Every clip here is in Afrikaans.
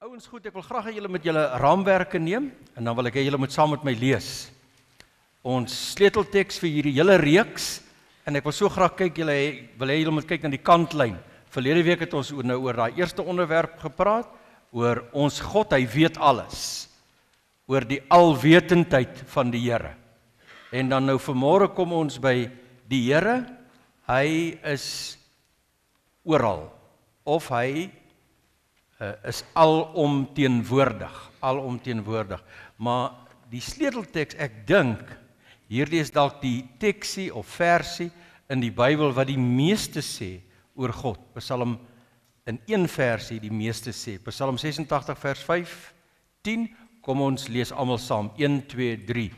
Ouens goed, ek wil graag hê julle met julle raamwerke neem en dan wil ek hê julle moet saam met my lees. Ons sleutelteks vir hierdie hele reeks en ek wil so graag kyk julle wil hê julle moet kyk na die kantlyn. Verlede week het ons oor nou oor daai eerste onderwerp gepraat oor ons God, hy weet alles. Oor die alwetendheid van die Here. En dan nou vanmôre kom ons by die Here. Hy is oral of hy uh, is alomteenwoordig, alomteenwoordig. Maar die sleutelteks, ek dink hierdie is dalk die teksie of versie in die Bybel wat die meeste sê oor God. Psalm in een versie die meeste sê. Psalm 86 vers 5 10 kom ons lees almal saam 1 2 3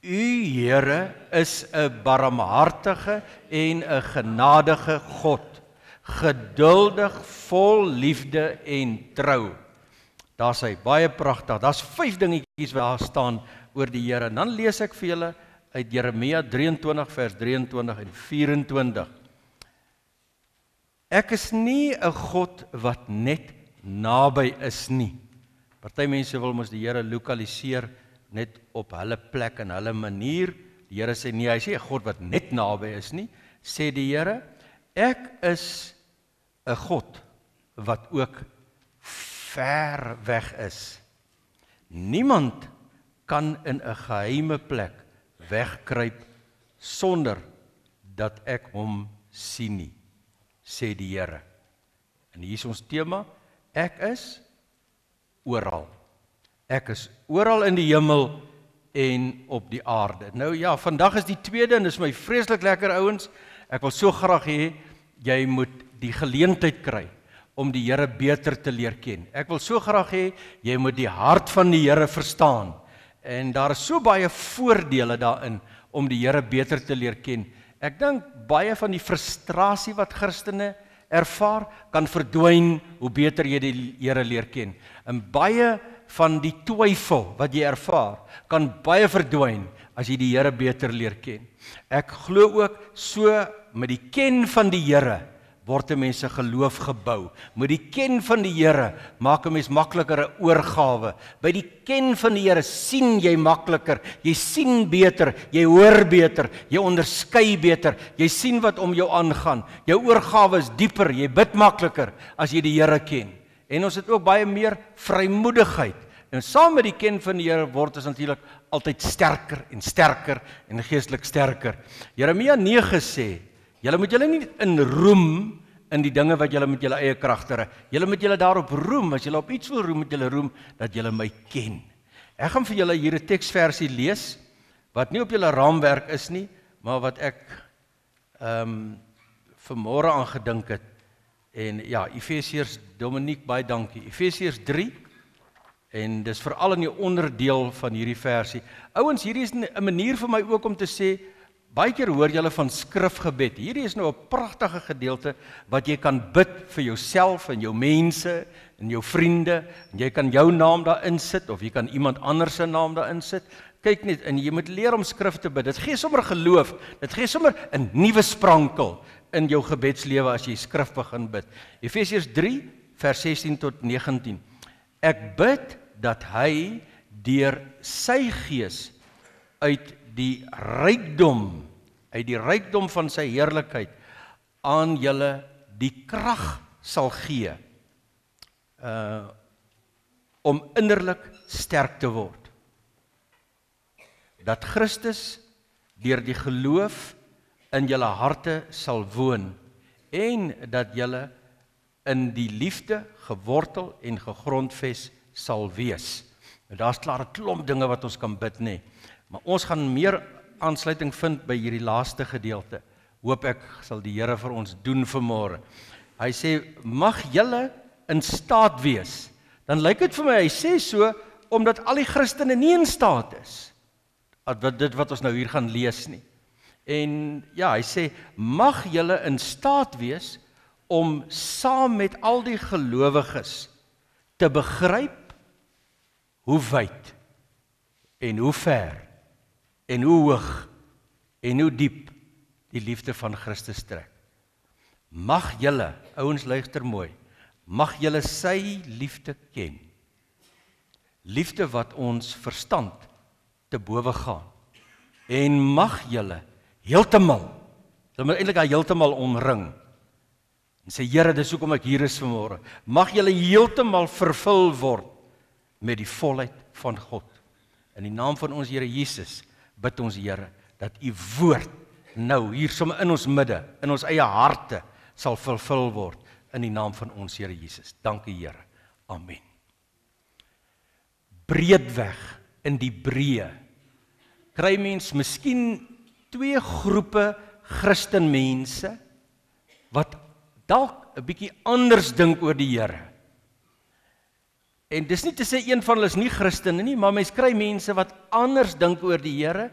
U Here is 'n barmhartige en 'n genadige God geduldig, vol liefde en trou. Daar's hy, baie pragtig. Daar's vyf dingetjies wat daar staan oor die Here. Dan lees ek vir julle uit Jeremia 23 vers 23 en 24. Ek is nie 'n God wat net naby is nie. Party mense wil mos die Here lokaliseer net op hulle plek en hulle manier. Die Here sê nee, hy sê 'n God wat net naby is nie, sê die Here. Ek is 'n God wat ook ver weg is. Niemand kan in 'n geheime plek wegkruip sonder dat ek hom sien nie, sê die Here. En hier is ons tema, ek is oral. Ek is oral in die hemel en op die aarde. Nou ja, vandag is die tweede en dis my vreeslik lekker ouens. Ek wil so graag hê jy moet die geleentheid kry om die Here beter te leer ken. Ek wil so graag hê jy moet die hart van die Here verstaan. En daar is so baie voordele daarin om die Here beter te leer ken. Ek dink baie van die frustrasie wat Christene ervaar kan verdwyn hoe beter jy die Here leer ken. En baie van die twyfel wat jy ervaar kan baie verdwyn as jy die Here beter leer ken. Ek glo ook so met die ken van die Here word 'n mens se geloof gebou. Met die ken van die Here maak 'n mens makliker 'n oorgawe. By die ken van die Here sien jy makliker, jy sien beter, jy hoor beter, jy onderskei beter, jy sien wat om jou aangaan. Jou oorgawe is dieper, jy bid makliker as jy die Here ken. En ons het ook baie meer vrymoedigheid. En saam met die ken van die Here word ons natuurlik altyd sterker en sterker en geestelik sterker. Jeremia 9 sê Julle moet julle nie in roem in die dinge wat julle met julle eie kragtere. Julle moet julle daarop roem. As julle op iets wil roem, moet julle roem dat julle my ken. Ek gaan vir julle hier 'n teksversie lees wat nie op julle raamwerk is nie, maar wat ek ehm um, vanmôre aan gedink het. En ja, Efesiërs Dominiek, baie dankie. Efesiërs 3 en dis veral in die onderdeel van hierdie versie. Ouens, hierdie is 'n manier vir my ook om te sê Baie keer hoor jy van skrifgebed. Hierdie is nou 'n pragtige gedeelte wat jy kan bid vir jouself en jou mense en jou vriende en jy kan jou naam daarin sit of jy kan iemand anders se naam daarin sit. Kyk net en jy moet leer om skrif te bid. Dit gee sommer geloof. Dit gee sommer 'n nuwe sprankel in jou gebedslewe as jy skrif begin bid. Efesiërs 3 vers 16 tot 19. Ek bid dat hy deur sy gees uit die rykdom uit die rykdom van sy heerlikheid aan julle die krag sal gee uh om innerlik sterk te word dat Christus deur die geloof in julle harte sal woon en dat julle in die liefde gewortel en gegrondves sal wees. Nou daar's klaar 'n klomp dinge wat ons kan bid nê. Nee. Maar ons gaan meer aansluiting vind by hierdie laaste gedeelte. Hoop ek sal die Here vir ons doen vanmôre. Hy sê mag julle in staat wees. Dan lyk dit vir my hy sê so omdat al die Christene nie in staat is. Wat dit wat ons nou hier gaan lees nie. En ja, hy sê mag julle in staat wees om saam met al die gelowiges te begryp hoe wyd en hoe ver en hoe hoog en hoe diep die liefde van Christus trek. Mag julle, ouens luister mooi, mag julle sy liefde ken Liefde wat ons verstand te bowe gaan. En mag julle heeltemal, dan moet eintlik hy heeltemal omring. En sê Here, dis hoekom ek hier is vanmôre. Mag julle heeltemal vervul word met die volheid van God. In die naam van ons Here Jesus bid ons Here dat u woord nou hier sommer in ons midde, in ons eie harte sal vervul word in die naam van ons Here Jesus. Dankie Here. Amen. Breedweg in die breë kry mens miskien twee groepe Christenmense wat dalk 'n bietjie anders dink oor die Here. En dis nie te sê een van hulle is nie Christene nie, maar mens kry mense wat anders dink oor die Here.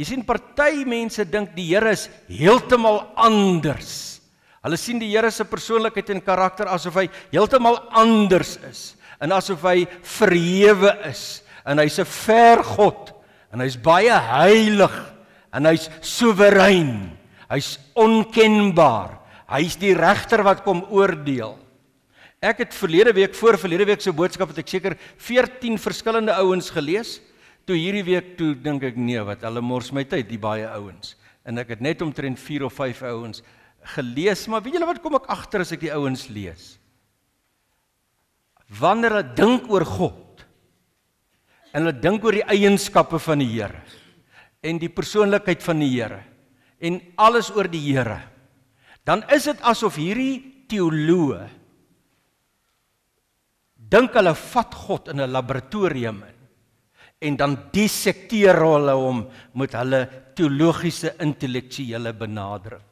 Jy sien party mense dink die Here is heeltemal anders. Hulle sien die Here se persoonlikheid en karakter asof hy heeltemal anders is en asof hy verhewe is en hy's 'n ver God en hy's baie heilig en hy's soewerein. Hy's onkenbaar. Hy's die regter wat kom oordeel. Ek het verlede week voor verlede week se boodskap het ek seker 14 verskillende ouens gelees. Toe hierdie week toe dink ek nee, wat hulle mors my tyd, die baie ouens. En ek het net omtrent 4 of 5 ouens gelees, maar weet julle wat kom ek agter as ek die ouens lees? Wanneer hulle dink oor God en hulle dink oor die eienskappe van die Here en die persoonlikheid van die Here en alles oor die Here dan is dit asof hierdie teoloë dink hulle vat God in 'n laboratorium in en dan dissekteer hulle hom met hulle teologiese intellektuele benadering.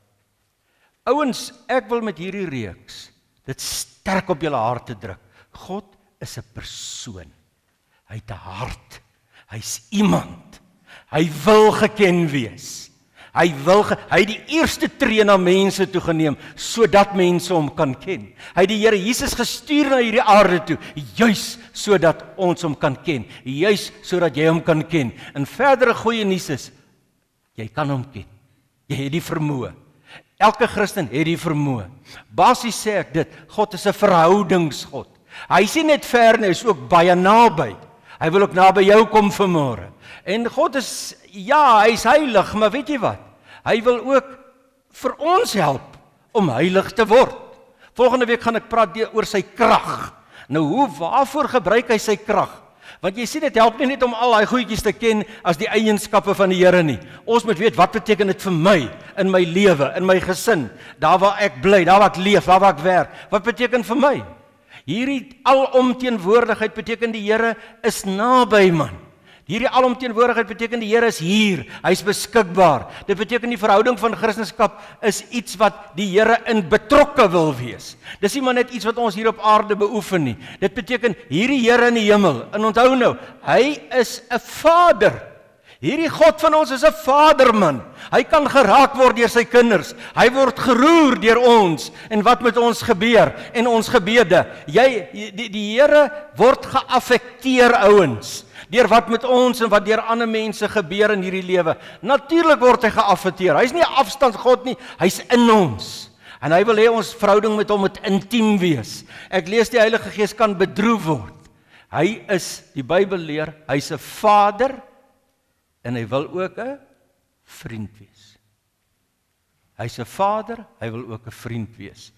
Ouens, ek wil met hierdie reeks dit sterk op julle harte druk. God is 'n persoon. Hy het 'n hart. Hy's iemand. Hy wil geken wees. Hy wil hy het die eerste tree na mense toe geneem sodat mense hom kan ken. Hy het die Here Jesus gestuur na hierdie aarde toe juis sodat ons hom kan ken, juis sodat jy hom kan ken. En verdere goeie nuus is jy kan hom ken. Jy het die vermoë. Elke Christen het die vermoë. Basies sê ek dit, God is 'n verhoudingsgod. Hy sien net ver nie, hy's ook baie naby. Hy wil ook naby jou kom vanmôre. En God is ja, hy's heilig, maar weet jy wat? Hy wil ook vir ons help om heilig te word. Volgende week gaan ek praat oor sy krag. Nou hoe waarvoor gebruik hy sy krag? Want jy sien dit help nie net om al daai goedjies te ken as die eienskappe van die Here nie. Ons moet weet wat beteken dit vir my in my lewe, in my gesin, daar waar ek bly, daar waar ek leef, daar waar ek werk. Wat beteken vir my? Hierdie alomteenwoordigheid beteken die Here is naby man. Hierdie alomteenwoordigheid beteken die Here is hier. Hy's beskikbaar. Dit beteken die verhouding van Christendom is iets wat die Here in betrokke wil wees. Dis nie maar net iets wat ons hier op aarde beoefen nie. Dit beteken hierdie Here in die hemel. En onthou nou, hy is 'n Vader. Hierdie God van ons is 'n Vaderman. Hy kan geraak word deur sy kinders. Hy word geroer deur ons en wat met ons gebeur en ons gebede. Jy die, die Here word geaffekteer ouens deur wat met ons en wat deur ander mense gebeur in hierdie lewe. Natuurlik word hy geaffekteer. Hy's nie 'n afstand God nie, hy's in ons. En hy wil hê ons verhouding met hom moet intiem wees. Ek lees die Heilige Gees kan bedroef word. Hy is, die Bybel leer, hy's 'n Vader en hy wil ook 'n vriend wees. Hy's 'n Vader, hy wil ook 'n vriend wees.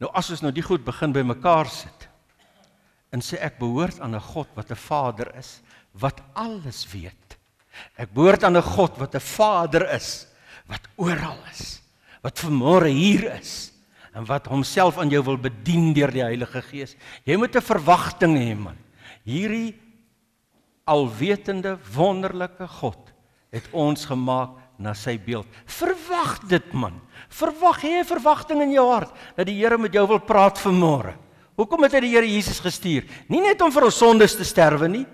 Nou as ons nou die goed begin by mekaar sit en sê ek behoort aan 'n God wat 'n Vader is wat alles weet. Ek behoort aan 'n God wat 'n Vader is wat oral is, wat vanmôre hier is en wat homself aan jou wil bedien deur die Heilige Gees. Jy moet 'n verwagting hê man. Hierdie alwetende wonderlike God het ons gemaak na sy beeld. Verwag dit man. Verwag hê 'n verwagting in jou hart dat die Here met jou wil praat vanmôre. Hoekom het hy die Here Jesus gestuur? Nie net om vir ons sondes te sterwe nie.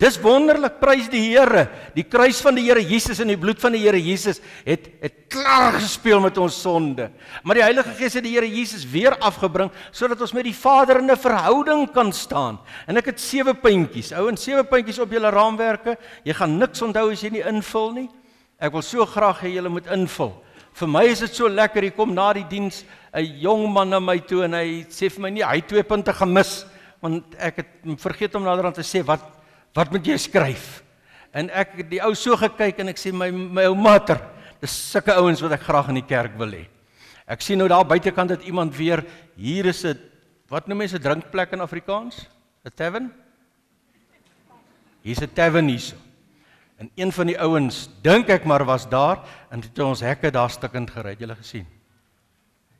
Dis wonderlik, prys die Here. Die kruis van die Here Jesus en die bloed van die Here Jesus het het klaar gespeel met ons sonde. Maar die Heilige Gees het die Here Jesus weer afgebring sodat ons met die Vader in 'n verhouding kan staan. En ek het sewe puntjies. Ouens, sewe puntjies op julle raamwerke. Jy gaan niks onthou as jy nie invul nie. Ek wil so graag hê julle moet invul. Vir my is dit so lekker hier kom na die diens 'n jong man na my toe en hy sê vir my nee, hy het twee punte gemis. want ek het vergeet om naderhand te sê wat wat moet jy skryf? En ek het die ou so gekyk en ek sê my my ou mater, dis sulke ouens wat ek graag in die kerk wil hê. Ek sien nou daar buitekant dat iemand weer hier is 'n wat noem mense drinkplek in Afrikaans? 'n Tavern? Hier's 'n tavern hierso. En een van die ouens, dink ek maar was daar en het ons hekke daar stikkend gery. Jy het gesien.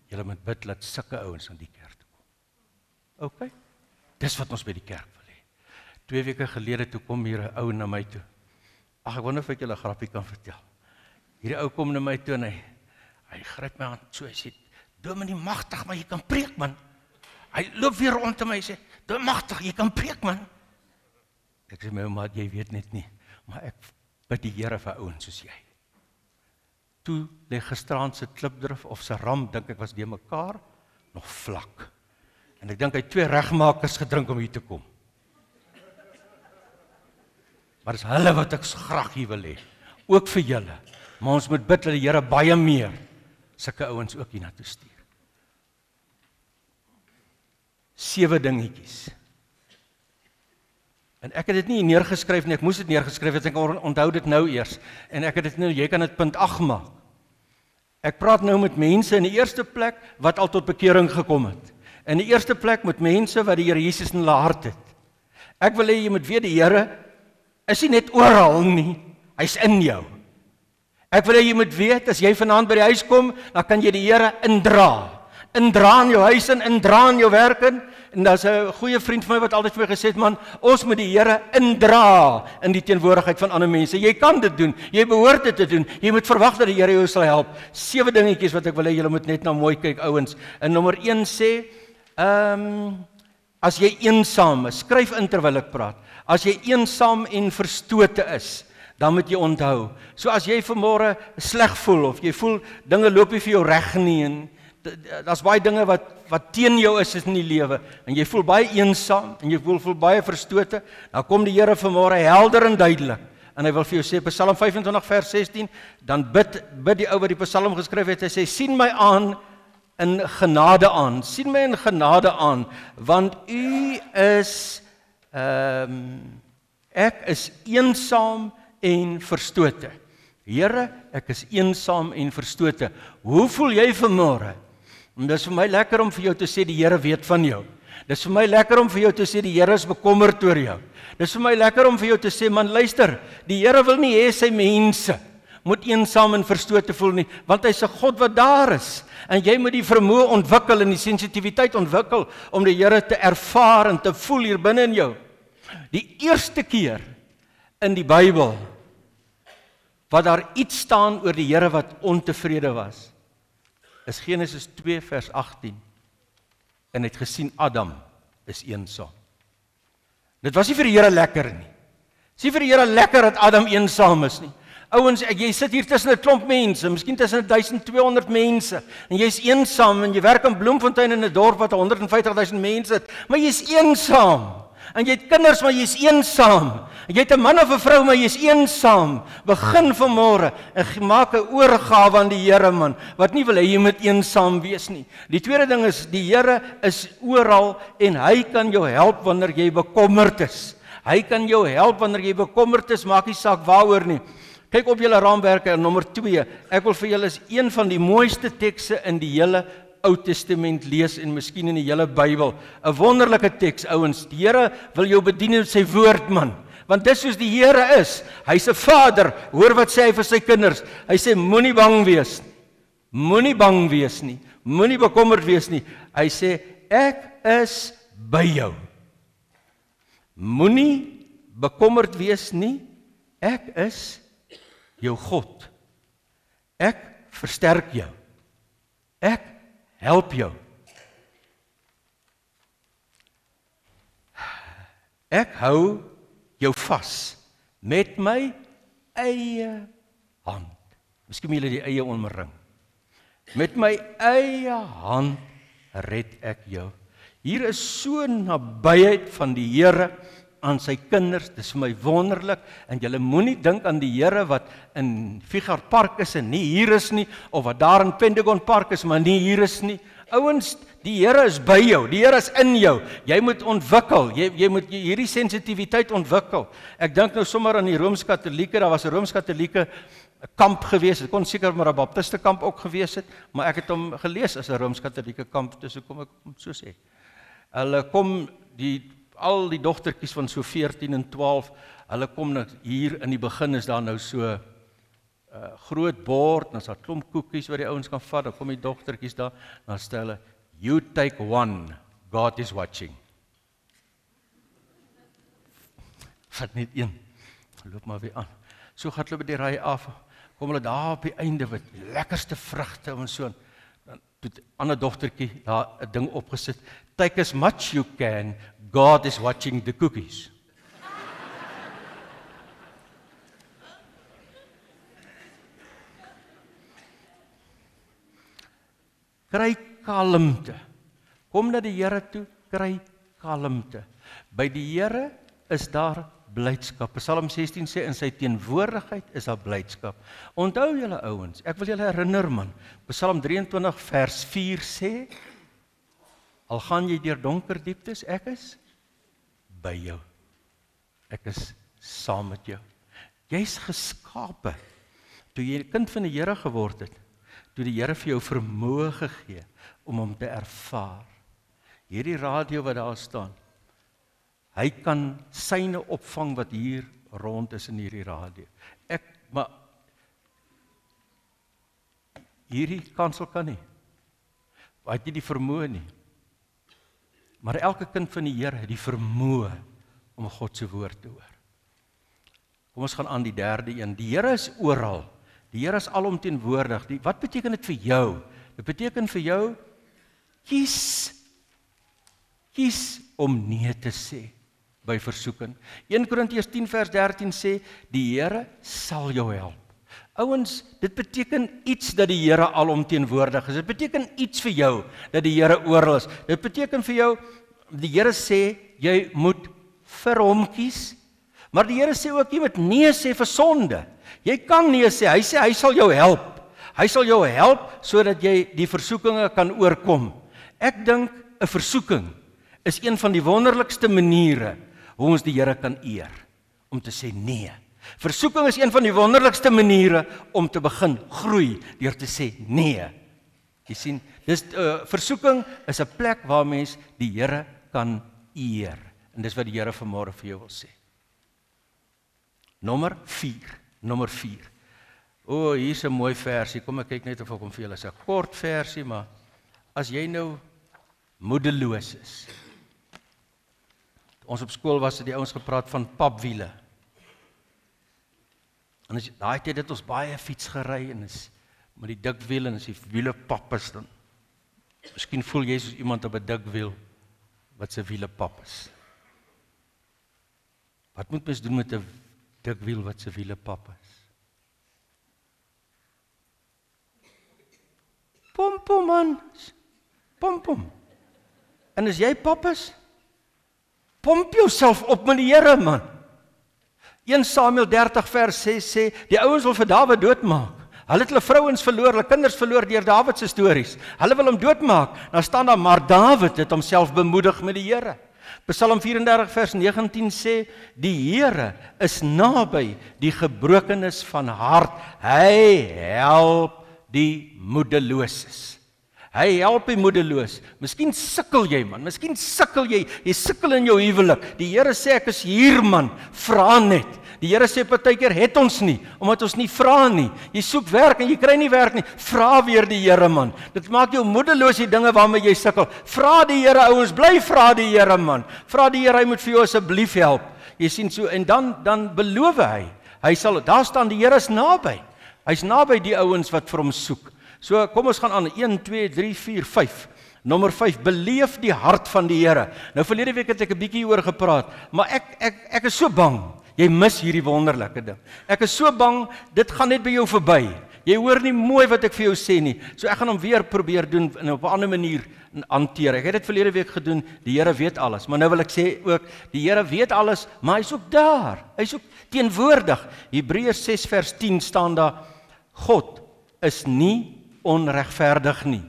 Jy moet bid dat sulke ouens aan die kerk toe kom. OK. Dis wat ons by die kerk wil hê. Twee weke gelede toe kom hier 'n ou na my toe. Ag ek wonder of ek julle 'n grappie kan vertel. Hierdie ou kom na my toe en hy hy gryp my hand so hy sê: "Dominee magtig, maar jy kan preek man." Hy loop weer rond te my sê: "Dominee magtig, jy kan preek man." Ek sê my ouma, jy weet net nie, maar ek bid die Here vir ouens soos jy. Toe lê gisterand se klipdrif of se ram dink ek was de mekaar nog vlak. En ek dink hy twee regmakers gedrink om hier te kom. Maar dis hulle wat ek graag hier wil hê. Ook vir julle. Maar ons moet bid dat die Here baie meer sulke ouens ook hier na toe stuur. Sewe dingetjies. En ek het dit nie neergeskryf nie, ek moes dit neergeskryf het, ek onthou dit nou eers. En ek het dit nou, jy kan dit punt 8 maak. Ek praat nou met mense in die eerste plek wat al tot bekering gekom het. In die eerste plek met mense wat die Here Jesus in hulle hart het. Ek wil hê jy moet weet die Here is nie net oral nie, hy's in jou. Ek wil hê jy moet weet as jy vanaand by die huis kom, dan kan jy die Here indra. Indra in jou huis en indra in jou werk in. En daar's 'n goeie vriend van my wat altyd vir my gesê het, man, ons moet die Here indra in die teenwoordigheid van ander mense. Jy kan dit doen. Jy behoort dit te doen. Jy moet verwag dat die Here jou sal help. Sewe dingetjies wat ek wil hê julle moet net na mooi kyk, ouens. In nommer 1 sê, ehm um, as jy eensaam is, skryf in terwyl ek praat. As jy eensaam en verstote is, dan moet jy onthou. So as jy vanmôre sleg voel of jy voel dinge loop nie vir jou reg nie en daar's baie dinge wat wat teen jou is in die lewe en jy voel baie eensaam en jy voel voel baie verstote, dan kom die Here vanmôre helder en duidelik en hy wil vir jou sê Psalm 25 vers 16, dan bid bid die ou wat die Psalm geskryf het, hy sê sien my aan in genade aan. sien my in genade aan want u is ehm um, ek is eensaam en verstote. Here, ek is eensaam en verstote. Hoe voel jy vanmôre? En dis vir my lekker om vir jou te sê die Here weet van jou. Dis vir my lekker om vir jou te sê die Here is bekommerd oor jou. Dis vir my lekker om vir jou te sê man luister, die Here wil nie hê sy mense moet eensaam en verstote voel nie, want hy's 'n God wat daar is. En jy moet die vermoë ontwikkel en die sensitiwiteit ontwikkel om die Here te ervaar en te voel hier binne in jou. Die eerste keer in die Bybel wat daar iets staan oor die Here wat ontevrede was is Genesis 2 vers 18. En het gesien Adam is eensaam. Dit was nie vir die Here lekker nie. Dis nie vir die Here lekker dat Adam eensaam is nie. Ouens, jy sit hier tussen 'n klomp mense, miskien tussen 1200 mense, en jy's eensaam en jy werk in Bloemfontein in 'n dorp wat 150 000 mense het, maar jy's eensaam. En jy het kinders maar jy's eensaam. En jy het 'n man of 'n vrou maar jy's eensaam. Begin vanmôre en maak 'n oorgawe aan die Here man, wat nie wil hê jy moet eensaam wees nie. Die tweede ding is die Here is oral en hy kan jou help wanneer jy bekommerd is. Hy kan jou help wanneer jy bekommerd is, maak nie saak waaroor nie. Kyk op julle raamwerke nommer 2. Ek wil vir julle een van die mooiste tekste in die hele Ou Testament lees en miskien in die hele Bybel. 'n Wonderlike teks, ouens. Die Here wil jou bedien met sy woord, man. Want dis soos die Here is. Hy's 'n Vader. Hoor wat sê hy vir sy kinders? Hy sê moenie bang wees nie. Moenie bang wees nie. Moenie bekommerd wees nie. Hy sê ek is by jou. Moenie bekommerd wees nie. Ek is jou God. Ek versterk jou. Ek help jou. Ek hou jou vas met my eie hand. Miskien jy die eie omring. Met my eie hand red ek jou. Hier is so nabyheid van die Here aan sy kinders. Dis vir my wonderlik en jy moenie dink aan die Here wat in Figart Park is en nie hier is nie of wat daar in Pentagon Park is maar nie hier is nie. Ouens, die Here is by jou. Die Here is in jou. Jy moet ontwikkel. Jy jy moet hierdie sensitiwiteit ontwikkel. Ek dink nou sommer aan die Rooms-Katolieke. Daar was 'n Rooms-Katolieke kamp gewees. Dit kon seker maar 'n Baptiste kamp ook gewees het, maar ek het hom gelees as 'n Rooms-Katolieke kamp, dis hoekom ek so sê. Hulle kom die al die dogtertjies van so 14 en 12, hulle kom nou hier in die begin is daar nou so 'n uh, groot bord, dan's daar klomp koekies wat die ouens kan vat. Dan kom die dogtertjies daar, dan stel hulle you take one, God is watching. Vat net een. Loop maar weer aan. So gaan hulle by die ry af. Kom hulle daar op die einde met lekkerste vrugte en so. Dan het 'n ander dogtertjie daar 'n ding opgesit. Take as much you can. God is watching the cookies. kry kalmte. Kom na die Here toe, kry kalmte. By die Here is daar blydskap. Psalm 16 sê in sy teenwoordigheid is daar blydskap. Onthou julle ouens, ek wil julle herinner man. Psalm 23 vers 4 sê Al gaan jy deur donker dieptes, ek is by jou. Ek is saam met jou. Jy's geskape. Toe jy 'n kind van die Here geword het, toe die Here vir jou vermoë gegee om hom te ervaar. Hierdie radio wat daar staan. Hy kan syne opvang wat hier rond is in hierdie radio. Ek maar hierdie kansel kan nie. Wat jy die vermoë nie. Maar elke kind van die Here het die vermoë om God se woord te hoor. Kom ons gaan aan die derde een. Die Here is oral. Die Here is alomteenwoordig. Die wat beteken dit vir jou? Dit beteken vir jou kies kies om nee te sê by versoeking. 1 Korintiërs 10 vers 13 sê die Here sal jou help. Ouens, dit beteken iets dat die Here alomteenwoordig is. Dit beteken iets vir jou dat die Here oral is. Dit beteken vir jou die Here sê jy moet vir hom kies. Maar die Here sê ook jy moet nee sê vir sonde. Jy kan nee sê. Hy sê hy sal jou help. Hy sal jou help sodat jy die versoekinge kan oorkom. Ek dink 'n versoeking is een van die wonderlikste maniere hoe ons die Here kan eer om te sê nee. Versoeking is een van die wonderlikste maniere om te begin groei deur te sê nee. Jy sien, dis uh, versoeking is 'n plek waar mens die Here kan eer. En dis wat die Here vanmôre vir jou wil sê. Nommer 4 nommer 4. O, hier's 'n mooi versie. Kom ek kyk net of ek hom vir julle sê. Kort versie, maar as jy nou moedeloos is. Ons op skool was dit die ouens gepraat van papwiele. En as daai tyd het ons baie fiets gery en is met die dik wiel en as die wiele pap is dan. Miskien voel jy soos iemand op 'n dik wiel wat se wiele pap is. Wat moet mens doen met 'n dik wiel wat se wiele pap is. Pom pom man. Pom pom. En as jy pap is, pomp jouself op met die Here man. 1 Samuel 30 vers 6 sê die ouens wil vir Dawid doodmaak. Hulle het hulle vrouens verloor, hulle kinders verloor deur Dawid se stories. Hulle wil hom doodmaak. Dan staan daar maar Dawid het homself bemoedig met die Here. Psalm 34 vers 19 sê die Here is naby die gebrokenes van hart. Hy help die moedeloses. Hy help die moedeloos. Miskien sukkel jy man, miskien sukkel jy, jy sukkel in jou huwelik. Die Here sê ek is hier man, vra net. Die Here sê partykeer het ons nie omdat ons nie vra nie. Jy soek werk en jy kry nie werk nie. Vra weer die Here man. Dit maak jou moedeloos die dinge waarmee jy sukkel. Vra die Here ouens, bly vra die Here man. Vra die Here hy moet vir jou asseblief help. Jy sien so en dan dan beloof hy. Hy sal daar staan die Here is naby. Hy's naby die ouens wat vir hom soek. So kom ons gaan aan 1 2 3 4 5. Nommer 5 beleef die hart van die Here. Nou verlede week het ek 'n bietjie oor gepraat, maar ek ek ek is so bang Jy mis hierdie wonderlike ding. Ek is so bang dit gaan net by jou verby. Jy hoor nie mooi wat ek vir jou sê nie. So ek gaan hom weer probeer doen en op 'n ander manier hanteer. Ek het dit verlede week gedoen. Die Here weet alles. Maar nou wil ek sê ook die Here weet alles, maar hy's ook daar. Hy's ook teenwoordig. Hebreërs 6 vers 10 staan daar: God is nie onregverdig nie.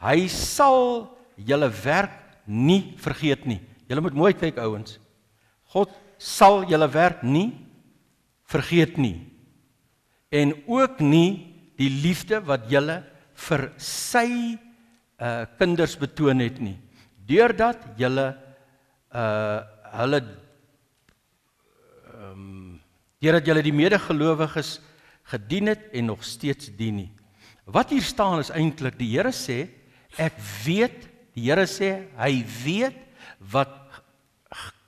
Hy sal julle werk nie vergeet nie. Julle moet mooi kyk ouens. God sal julle werk nie vergeet nie. En ook nie die liefde wat julle vir sy uh kinders betoon het nie. Deurdat julle uh hulle ehm um, deurdat julle die medegelowiges gedien het en nog steeds dien nie. Wat hier staan is eintlik die Here sê ek weet die Here sê hy weet wat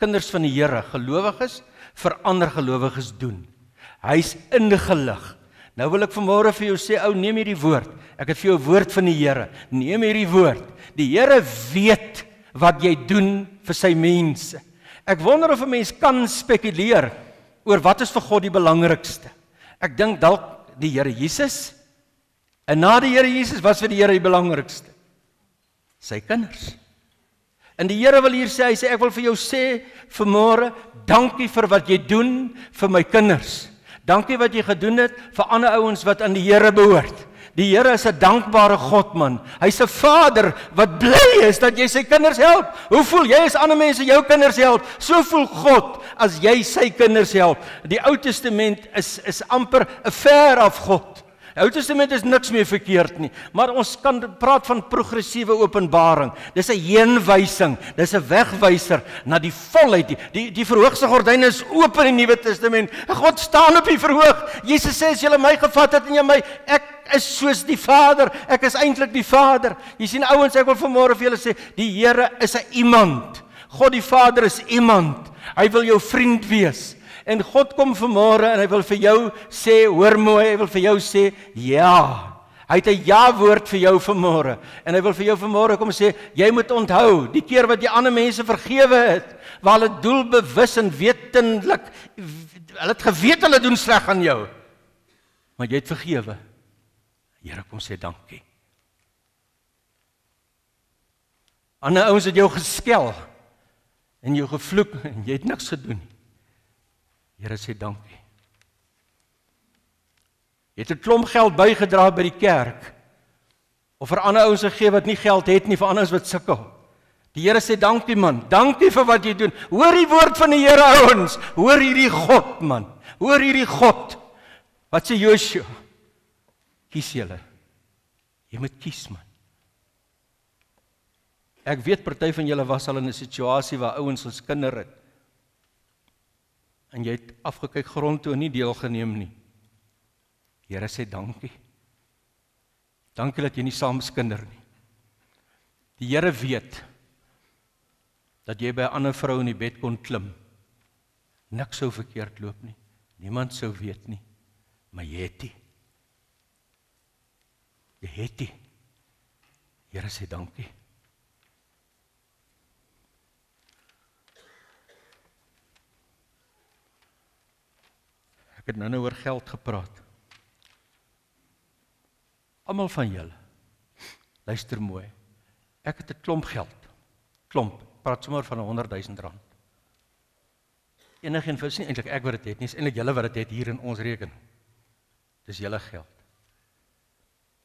kinders van die Here gelowiges vir ander gelowiges doen. Hy's ingelig. Nou wil ek vanmôre vir jou sê ou neem hierdie woord. Ek het vir jou 'n woord van die Here. Neem hierdie woord. Die Here weet wat jy doen vir sy mense. Ek wonder of 'n mens kan spekuleer oor wat is vir God die belangrikste. Ek dink dalk die Here Jesus. En na die Here Jesus, wat is vir die Here die belangrikste? Sy kinders. En die Here wil hier sê, hy sê ek wil vir jou sê vanmôre, dankie vir wat jy doen vir my kinders. Dankie wat jy gedoen het vir ander ouens wat aan die Here behoort. Die Here is 'n dankbare God man. Hy's 'n Vader wat bly is dat jy sy kinders help. Hoe voel jy as ander mense jou kinders help? So voel God as jy sy kinders help. Die Ou Testament is is amper 'n ver af God. Ou Testament is niks meer verkeerd nie, maar ons kan praat van progressiewe openbaring. Dis 'n heenwysing, dis 'n wegwyser na die volheid. Die die, die verhoogste gordyn is oop in die Nuwe Testament. God staan op die verhoog. Jesus sê as jy my gevat het en jy my ek is soos die Vader, ek is eintlik die Vader. Jy sien ouens, ek wil vanmôre vir julle sê, die Here is 'n iemand. God die Vader is iemand. Hy wil jou vriend wees. En God kom vanmôre en hy wil vir jou sê, hoor mooi, hy wil vir jou sê, ja. Hy het 'n ja woord vir jou vanmôre. En hy wil vir jou vanmôre kom sê, jy moet onthou, die keer wat jy ander mense vergewe het, waar hulle doelbewus en wetenlik hulle het geweet hulle doen sleg aan jou. Maar jy het vergewe. Here kom sê dankie. Ander ouens het jou geskel en jou gevloek en jy het niks gedoen nie. Here sê dankie. Jy het 'n klomp geld bygedra by die kerk. Of vir ander ouens gegee wat nie geld het nie, vir ander wat sukkel. Die Here sê dankie man, dankie vir wat jy doen. Hoor die woord van die Here ouens. Hoor hierdie God man. Hoor hierdie God. Wat sê Joshua? Kies julle. Jy moet kies man. Ek weet party van julle was al in 'n situasie waar ouens ons kinders het en jy het afgekyk grond toe en nie deelgeneem nie. Here sê dankie. Dankie dat jy nie saam skinder nie. Die Here weet dat jy by 'n ander vrou in die bed kon klim. Niks sou verkeerd loop nie. Niemand sou weet nie. Maar jy het dit. Jy het dit. Here sê dankie. Ek het nou-nou oor geld gepraat. Almal van julle. Luister mooi. Ek het 'n klomp geld. Klomp. Praat sommer van 100 000 rand. Enigeen vir sien eintlik ek wat dit het nie, is eintlik julle wat dit het hier in ons rekening. Dis julle geld.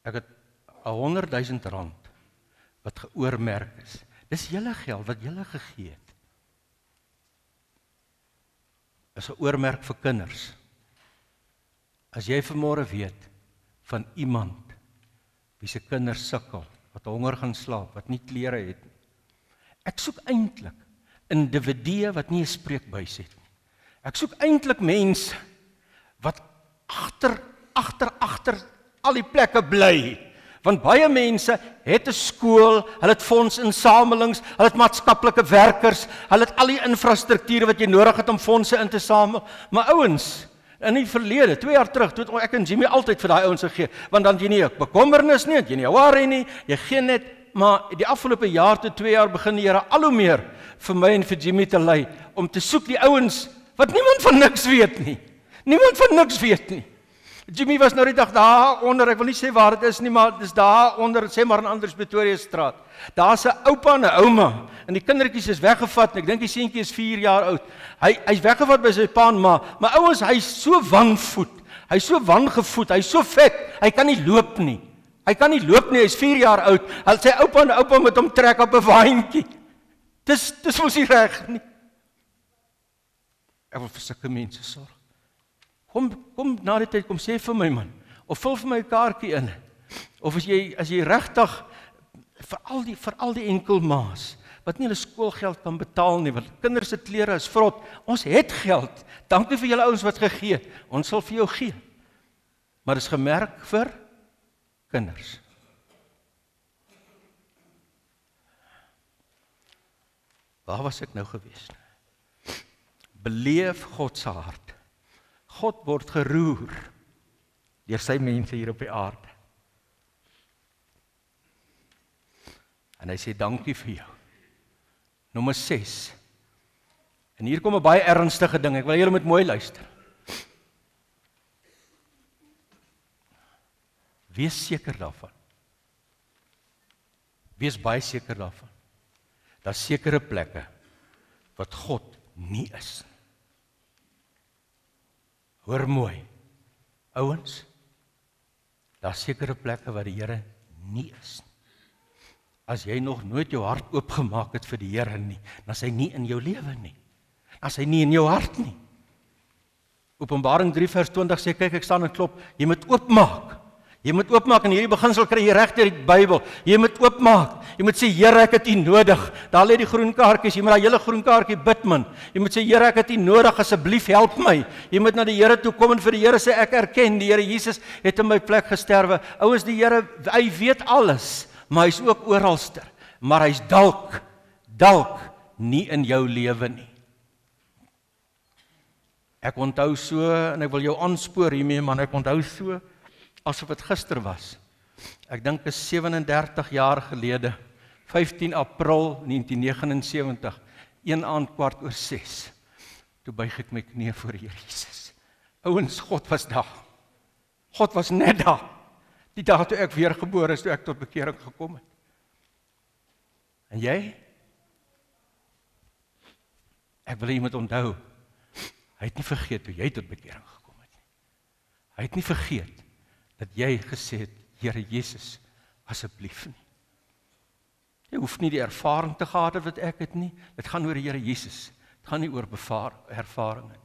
Ek het 'n 100 000 rand wat geoormerk is. Dis julle geld wat julle gegee het. Is 'n oormerk vir kinders. As jy vanmôre weet van iemand wie se kinders sukkel, wat honger gaan slaap, wat nie klere het nie. Ek soek eintlik individue wat nie 'n spreekbuis het nie. Ek soek eintlik mense wat agter agter agter al die plekke bly. Want baie mense het 'n skool, hulle het fondsinsamelings, hulle het maatskaplike werkers, hulle het al die infrastrukture wat jy nodig het om fondse in te samel. Maar ouens, In die verlede, 2 jaar terug, toe ek en Jimmy altyd vir daai ouens gegee, want dan jy nie bekommernis nie, jy nie worry nie, jy gee net, maar die afgelope jaar tot 2 jaar begin die Here al hoe meer vir my en vir Jimmy te lei om te soek die ouens wat niemand van niks weet nie. Niemand van niks weet nie. Jimmy was nou die dag daar onder, ek wil nie sê waar dit is nie, maar dis daar onder, sê maar in Anders Pretoria straat. Daar's 'n oupa en 'n ouma en die kindertjies is weggevat en ek dink die seentjie is 4 jaar oud. Hy hy's weggevat by sy pa en ma, maar ouens, hy's so wanvoet. Hy's so wangevoed, hy's so vet, hy kan nie loop nie. Hy kan nie loop nie, hy's 4 jaar oud. Hy sê oupa en oupa moet hom trek op 'n waantjie. Dis dis mos nie reg nie. Ek wil vir sulke mense sorg. Kom kom na die tyd kom sê vir my man of vul vir my 'n kaartjie in. Of as jy as jy regtig vir al die vir al die enkelmaas wat nie hulle skoolgeld kan betaal nie, want kinders se klere is vrot. Ons het geld. Dankie vir julle ouens wat gegee. Ons sal vir jou gee. Maar dit is gemerk vir kinders. Waar was ek nou gewees? Beleef God se hart. God word geroer deur sy mense hier op die aarde. En hy sê dankie vir jou. Nommer 6. En hier kom 'n baie ernstige ding. Ek wil julle moet mooi luister. Wees seker daarvan. Wees baie seker daarvan. Daar's sekere plekke wat God nie is. Hoor mooi. Ouens, daar's sekere plekke waar die Here nie is nie. As jy nog nooit jou hart oopgemaak het vir die Here nie, dan is hy nie in jou lewe nie. As hy nie in jou hart nie. Openbaring 3 vers 20 sê kyk ek staan en klop, jy moet oopmaak. Jy moet oopmaak en hierdie beginsel kry jy reg deur die Bybel. Jy moet oopmaak. Jy moet sê Here, ek het U nodig. Daar lê die groen kaartjies. Jy moet daai hele groen kaartjie bid man. Jy moet sê Here, ek het U nodig. Asseblief help my. Jy moet na die Here toe kom en vir die Here sê ek erken die Here Jesus het in my plek gesterwe. Ouens, die Here, hy weet alles, maar hy's ook oralster. Maar hy's dalk dalk nie in jou lewe nie. Ek onthou so en ek wil jou aanspoor hiermee man, ek onthou so asof dit gister was. Ek dink is 37 jaar gelede, 15 April 1979, een aand kwart oor 6. Toe buig ek my knie voor Here Jesus. Ouens, God was daar. God was net daar. Die dag toe ek weer gebore is, toe ek tot bekering gekom het. En jy? Ek wil iemand onthou. Hy het nie vergeet hoe jy tot bekering gekom het nie. Hy het nie vergeet dat jy gesê het Here Jesus asseblief nie. Jy hoef nie die ervaring te gehad het wat ek het nie. Dit gaan oor die Here Jesus. Dit gaan nie oor ervarings nie.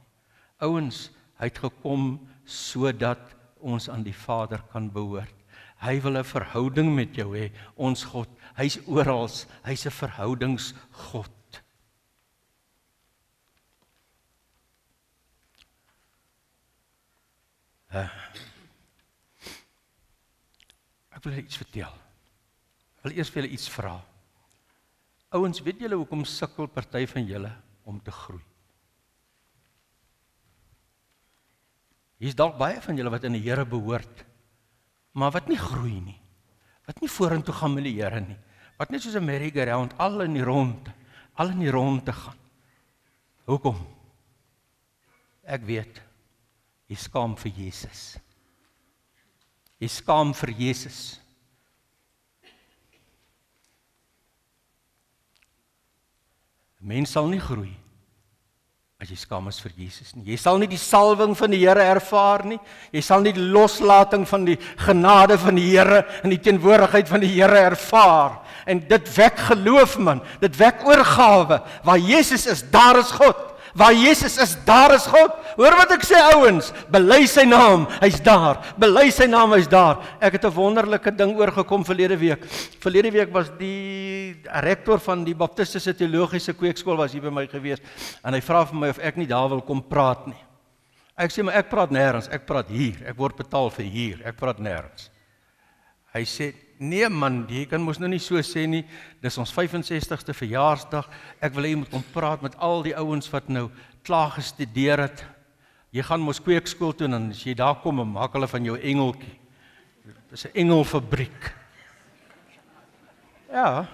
Ouens, hy het gekom sodat ons aan die Vader kan behoort. Hy wil 'n verhouding met jou hê, ons God. Hy's oral. Hy's 'n verhoudingsgod. Uh, ek wil iets vertel. Ek wil eers vir julle iets vra. Ouens, weet julle hoekom sukkel party van julle om te groei? Hier's dalk baie van julle wat in die Here behoort, maar wat nie groei nie. Wat nie vorentoe gaan met die Here nie. Wat net soos 'n merry-go-round al in die rond, al in die rond te gaan. Hoekom? Ek weet. Jy skaam vir Jesus. Jy skaam vir Jesus. Mens sal nie groei as jy skaam is vir Jesus nie. Jy sal nie die salwing van die Here ervaar nie. Jy sal nie die loslating van die genade van die Here in die teenwoordigheid van die Here ervaar. En dit wek geloof man. Dit wek oorgawe. Waar Jesus is, daar is God. Waar Jesus is, daar is God. Hoor wat ek sê ouens, bely sy naam, hy's daar. Bely sy naam, hy's daar. Ek het 'n wonderlike ding oorgekom verlede week. Verlede week was die rektor van die Baptistiese Teologiese Kweekskool was hier by my gewees en hy vra vir my of ek nie daar wil kom praat nie. Ek sê maar ek praat nêrens, ek praat hier. Ek word betaal vir hier. Ek praat nêrens. Hy sê Nee man, jy kan mos nou nie so sê nie. Dis ons 65ste verjaarsdag. Ek wil hê jy moet kom praat met al die ouens wat nou klaar gestudeer het. Jy gaan mos kweekskool toe en as jy daar kom, maak hulle van jou engeltjie. Dis 'n engelfabriek. Ja.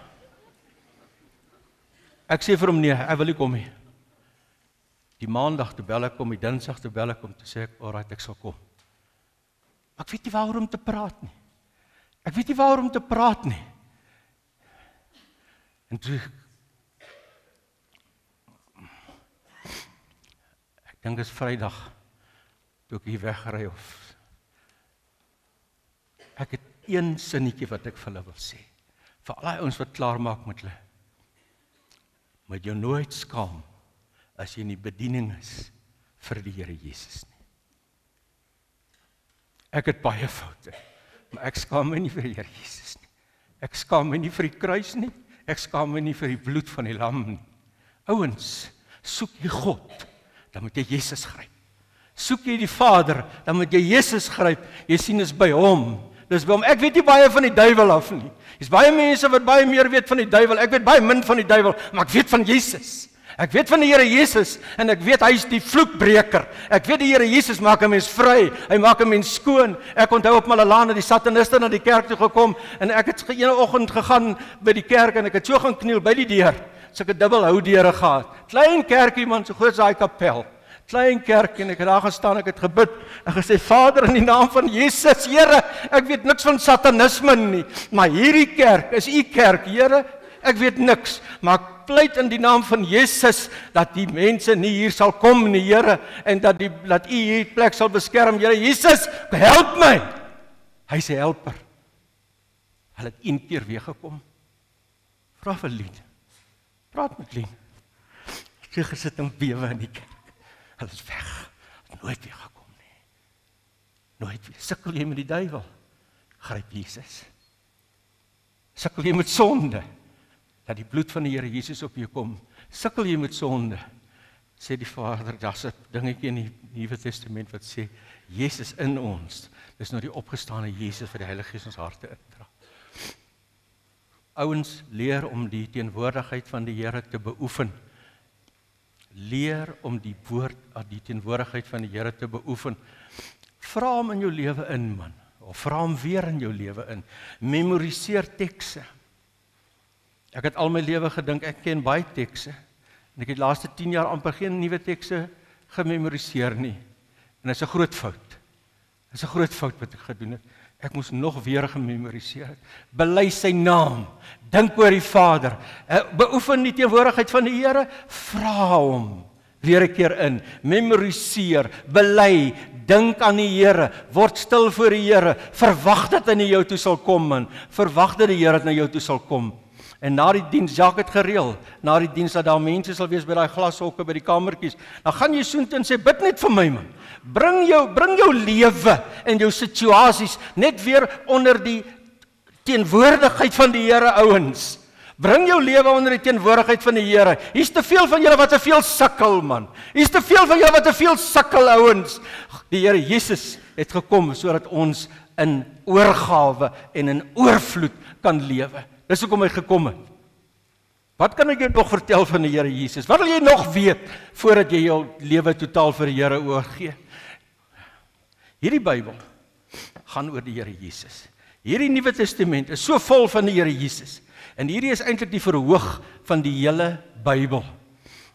Ek sê vir hom nee, hy wil nie kom nie. Die maandag toe bel ek hom, die dinsdag toe bel ek hom, toe sê ek, "Alraai, ek sal kom." Ek weet nie waaroor om te praat nie. Ek weet nie waaroor om te praat nie. En toe Ek dink is Vrydag toe ek hier weggery of Ek het een sinnetjie wat ek vir hulle wil sê. Vir al die ouens wat klaar maak met hulle. Moet jou nooit skaam as jy in die bediening is vir die Here Jesus nie. Ek het baie foute, maar ek skaam my nie vir die Here Jesus nie. Ek skaam my nie vir die kruis nie. Ek skaam my nie vir die bloed van die lam nie. Ouens, soek jy God, dan moet jy Jesus gryp. Soek jy die Vader, dan moet jy Jesus gryp. Jy sien is by hom. Dis by hom. Ek weet nie baie van die duiwel af nie. Dis baie mense wat baie meer weet van die duiwel. Ek weet baie min van die duiwel, maar ek weet van Jesus. Ek weet van die Here Jesus en ek weet hy is die vloekbreker. Ek weet die Here Jesus maak 'n mens vry. Hy maak 'n mens skoon. Ek onthou op Malalane die sataniste na die kerk toe gekom en ek het ene oggend gegaan by die kerk en ek het so gaan kniel by die deur. Sulke dubbel hou deure gehad. Klein kerkie man, so groot daai kapel. Klein kerk en ek het daar gestaan, ek het gebid en gesê Vader in die naam van Jesus, Here, ek weet niks van satanisme nie, maar hierdie kerk is u kerk, Here. Ek weet niks, maar pleit in die naam van Jesus dat die mense nie hier sal kom nie, Here, en dat die dat U hierdie plek sal beskerm, Here Jesus, help my. Hy sê helper. Hulle het een keer weer gekom. Vra vir Lien. Praat met Lien. Sy gesit en bewe in die kerk. Hulle is weg. Nooit weer gekom nie. Nooit weer. Sukkel jy met die duiwel? Gryp Jesus. Sukkel jy met sonde? Dat die bloed van die Here Jesus op jou kom. Sukkel jy met sonde? Sê die Vader, daar's 'n dingetjie in die Nuwe Testament wat sê Jesus in ons. Dis nou die opgestane Jesus vir die Heilige Gees ons harte indra. Ouens leer om die teenwoordigheid van die Here te beoefen. Leer om die woord, die teenwoordigheid van die Here te beoefen. Vra hom in jou lewe in man of vra hom weer in jou lewe in. Memoriseer tekste. Ek het al my lewe gedink ek ken baie tekste en ek het die laaste 10 jaar amper geen nuwe tekste gememoriseer nie. En dit is 'n groot fout. Dit is 'n groot fout wat ek gedoen het. Ek moes nog weer gememoriseer. Bely sy naam. Dink oor die Vader. Beoefen die teenwoordigheid van die Here. Vra hom weer 'n keer in. Memoriseer, bely, dink aan die Here, word stil voor die Here. Verwag dat hy na jou toe sal kom, man. Verwag dat die Here na jou toe sal kom. En na die diens, Jacques het gereël, na die diens dat daar mense sal wees by daai glashokke by die kamertjies. Dan gaan jy soontoe en sê bid net vir my man. Bring jou bring jou lewe en jou situasies net weer onder die teenwoordigheid van die Here ouens. Bring jou lewe onder die teenwoordigheid van die Here. Hier's te veel van julle wat te veel sukkel man. Hier's te veel van julle wat te veel sukkel ouens. Die Here Jesus het gekom sodat ons in oorgawe en in oorvloed kan lewe. Dis hoekom hy gekom het. Wat kan ek jou nog vertel van die Here Jesus? Wat wil jy nog weet voordat jy jou lewe totaal vir die Here oorgee? Hierdie Bybel gaan oor die Here Jesus. Hierdie Nuwe Testament is so vol van die Here Jesus. En hierdie is eintlik die verhoog van die hele Bybel.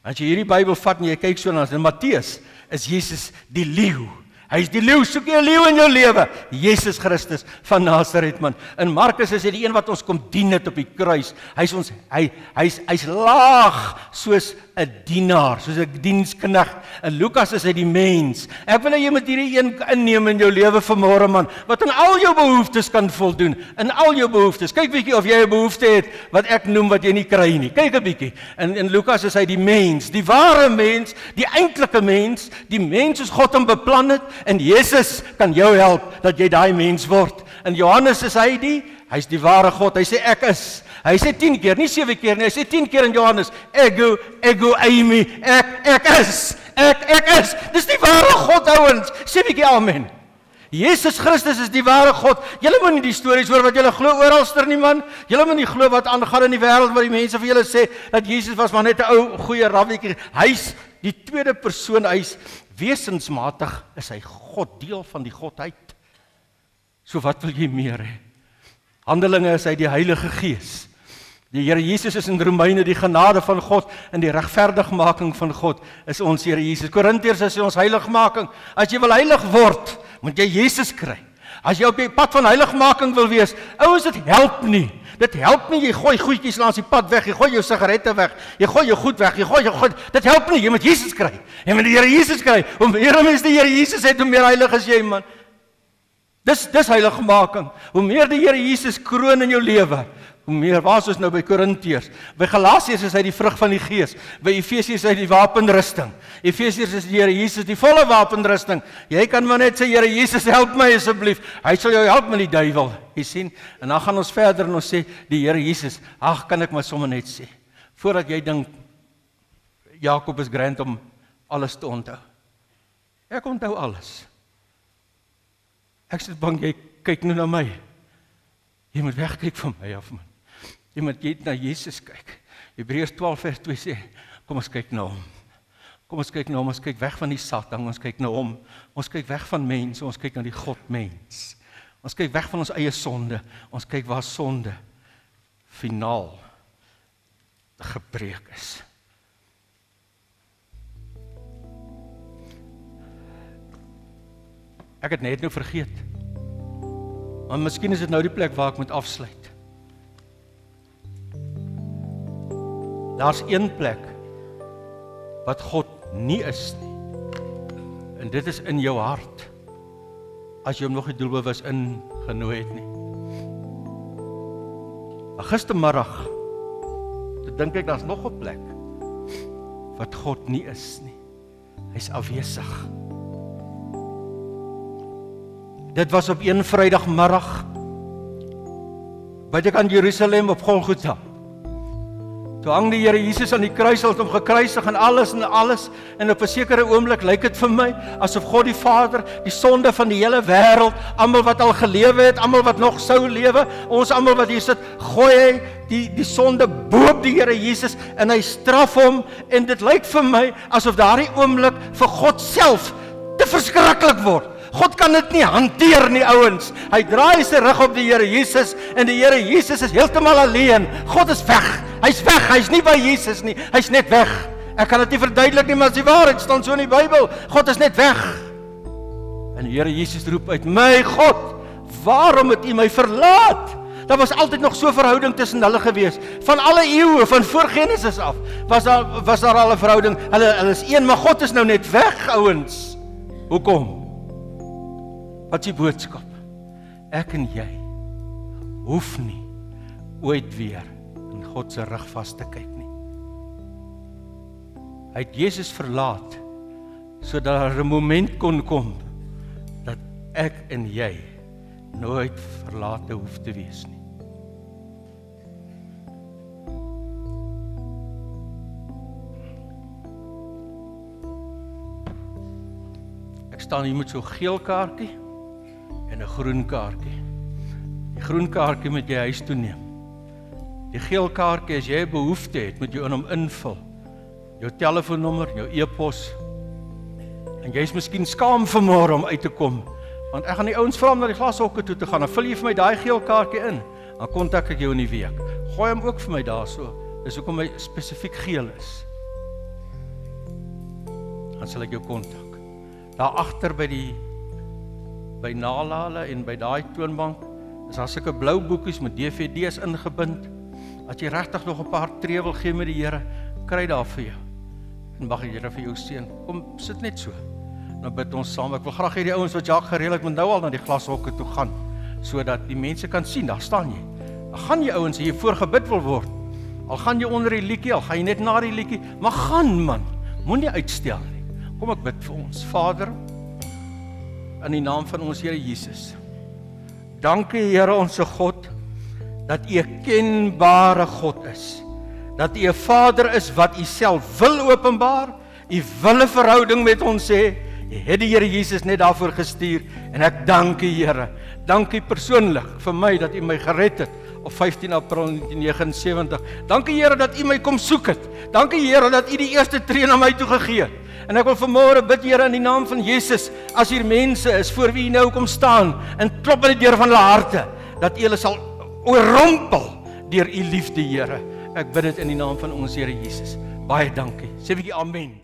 As jy hierdie Bybel vat en jy kyk so na Matteus, is Jesus die leeu Hy is die leeu, soek jy 'n leeu in jou lewe. Jesus Christus van Nasaret man. In Markus is hy die een wat ons kom dien het op die kruis. Hy's ons hy hy's hy's laag soos 'n dienaar, soos 'n diensknegt. In Lukas is hy die mens. Ek wil hê jy moet hierdie een inneem in jou lewe vanmôre man, wat aan al jou behoeftes kan voldoen. In al jou behoeftes. Kyk bietjie of jy 'n behoefte het wat ek noem wat jy nie kry nie. Kyk 'n bietjie. In in Lukas is hy die mens, die ware mens, die eintlike mens, die mens soos God hom beplan het en Jesus kan jou help dat jy daai mens word. In Johannes is hy die, hy's die ware God. Hy sê ek is Hy sê 10 keer, nie 7 keer nie. Hy sê 10 keer in Johannes, ego, ego eimi, ek ek is, ek ek is. Dis die ware God ouens. Sê 'n bietjie amen. Jesus Christus is die ware God. Julle moet nie die stories hoor wat julle glo oralster nie man. Julle moet nie glo wat aangaan in die wêreld waar die mense vir julle sê dat Jesus was maar net 'n ou goeie rabbietjie. Hy's die tweede persoon, hy's wesensmatig is hy God, deel van die godheid. So wat wil jy meer hê? Handelinge is hy die Heilige Gees. Die Here Jesus is in Romeine die genade van God en die regverdigmaking van God is ons Here Jesus. Korintiërs is ons heiligmaking. As jy wil heilig word, moet jy Jesus kry. As jy op die pad van heiligmaking wil wees, ouens dit help nie. Dit help nie jy gooi goedjies langs die pad weg, jy gooi jou sigarette weg, jy gooi jou goed weg, jy gooi jou goed. Dit help nie, jy moet Jesus kry. Jy moet die Here Jesus kry. Hoe meer mense die Here Jesus het, hoe meer heilig is jy, man. Dis dis heiligmaking. Hoe meer die Here Jesus kroon in jou lewe, hoe meer waar is ons nou by Korintiërs? By Galasiërs is hy die vrug van die Gees. By Efesiërs is hy die wapenrusting. Efesiërs is die Here Jesus die volle wapenrusting. Jy kan maar net sê Here Jesus, help my asseblief. Hy sal jou help met die duiwel. Jy sien? En dan gaan ons verder en ons sê die Here Jesus, ag kan ek maar sommer net sê. Voordat jy dink Jakob is grand om alles te onthou. Ek onthou alles. Ek sê bang jy kyk nou na my. Jy moet wegkyk van my af man. Jy moet net na Jesus kyk. Hebreërs 12 vers 2 sê, kom ons kyk na hom. Kom ons kyk na hom, ons kyk weg van die Satan, ons kyk na hom. Ons kyk weg van mense, ons kyk na die God mens. Ons kyk weg van ons eie sonde. Ons kyk waar sonde finaal gebreek is. Ek het net nou vergeet. Maar miskien is dit nou die plek waar ek moet afsluit. Daar's een plek wat God nie is nie. En dit is in jou hart. As jy hom nog nie doelbewus ingenooi het nie. Gistermiddag dink ek daar's nog 'n plek wat God nie is nie. Hy's afwesig. Dit was op een Vrydagmiddag by die kan Jerusalem op Golgotha. Toe hang die Here Jesus aan die kruis, het hom gekruisig en alles en alles en op 'n sekere oomblik lyk dit vir my asof God die Vader die sonde van die hele wêreld, almal wat al gelewe het, almal wat nog sou lewe, ons almal wat hier sit, gooi hy die die sonde bo op die Here Jesus en hy straf hom en dit lyk vir my asof daardie oomblik vir God self te verskriklik word. God kan dit nie hanteer nie ouens. Hy draai sy rug op die Here Jesus en die Here Jesus is heeltemal alleen. God is weg. Hy's weg. Hy's nie by Jesus nie. Hy's net weg. Ek kan dit nie verduidelik nie, maar as die waarheid staan so in die Bybel, God is net weg. En die Here Jesus roep uit: "My God, waarom het U my verlaat?" Daar was altyd nog so 'n verhouding tussen hulle gewees. Van alle eeue, van voor Genesis af, was daar was daar al 'n verhouding. Hulle hulle is een, maar God is nou net weg, ouens. Hoekom? Wat is die boodskap? Ek en jy hoef nie ooit weer God se rug vas te kyk nie. Hy het Jesus verlaat sodat daar 'n moment kon kom dat ek en jy nooit verlate hoef te wees nie. Ek staan hier met so 'n geel kaartjie en 'n groen kaartjie. Die groen kaartjie moet jy huis toe neem. Die geel kaartjie as jy 'n behoefte het, moet jy in hom invul. Jou telefoonnommer, jou e-pos. En jy's miskien skaam vanmôre om uit te kom, want ek gaan die ouens vra om na die glashokke toe te gaan. Dan vul jy vir my daai geel kaartjie in. Dan kontak ek jou in die week. Gooi hom ook vir my daarso. Dis hoekom hy spesifiek geel is. Dan sal ek jou kontak. Daar agter by die by Nalale en by daai toonbank is daar sulke blou boekies met DVD's ingebind. As jy regtig nog 'n paar tree wil gee met die Here, kry daar vir jou. En mag die Here vir jou seën. Kom sit net so. Nou bid ons saam. Ek wil graag hê die ouens wat gereël het moet nou al na die glashokke toe gaan sodat die mense kan sien, daar staan jy. Dan gaan jy ouens hier voor gebid wil word. Al gaan jy onder die liedjie, al gaan jy net na die liedjie, maar gaan man. Moenie uitstel nie. Kom ek bid vir ons. Vader, in die naam van ons Here Jesus. Dankie Here ons se God dat U 'n kenbare God is. Dat U 'n Vader is wat U self wil openbaar. U wil 'n verhouding met ons hê. U het die Here Jesus net daarvoor gestuur en ek dank U Here. Dankie persoonlik vir my dat U my gered het op 15 April 1979. Dankie Here dat U my kom soek het. Dankie Here dat U die eerste tree na my toe gegee het. En ek wil vanmôre bid Here in die naam van Jesus, as hier mense is voor wie U nou kom staan en klop aan die deur van hulle harte, dat U hulle sal oorrompel deur U liefde, Here. Ek bid dit in die naam van ons Here Jesus. Baie dankie. Sê 'n bietjie amen.